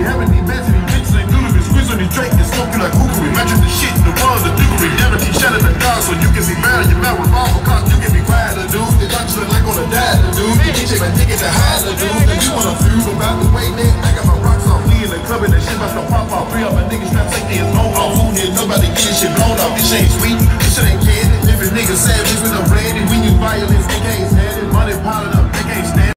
They having these meds and these bitches gonna be squeezed on these Drake and smoke you like cookery. Imagine the shit, in the world, the dickery. Never keep shutting the down so you can see mad. Your mouth with revolver cock, you can be quiet, dude. The doctors look like on a dad, dude. The DJ been thinking to hide the dude. And you wanna fuse about the way man. I got my rocks off. We in the club and that shit about to pop off. Three of my niggas trying safety is their off. Who here? Nobody getting shit blown off. This ain't sweet.